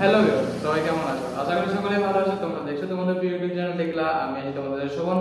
Hello সবাই কেমন আছো? আশা করি সকলে ভালো আছো। তোমরা দেখছ তোমাদের প্রিয় ইউটিউব চ্যানেল দেখলা। আমি আছি তোমাদের শোভন